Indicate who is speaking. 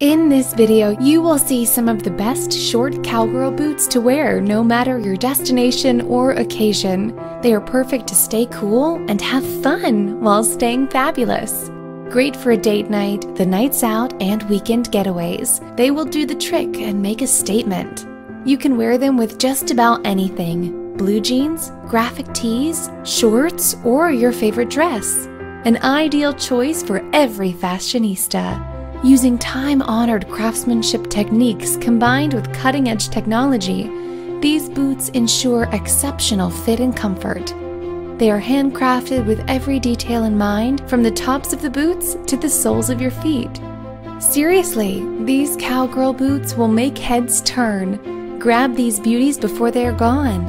Speaker 1: In this video, you will see some of the best short cowgirl boots to wear no matter your destination or occasion. They are perfect to stay cool and have fun while staying fabulous. Great for a date night, the nights out, and weekend getaways. They will do the trick and make a statement. You can wear them with just about anything blue jeans, graphic tees, shorts, or your favorite dress. An ideal choice for every fashionista. Using time honored craftsmanship techniques combined with cutting edge technology, these boots ensure exceptional fit and comfort. They are handcrafted with every detail in mind, from the tops of the boots to the soles of your feet. Seriously, these cowgirl boots will make heads turn. Grab these beauties before they are gone.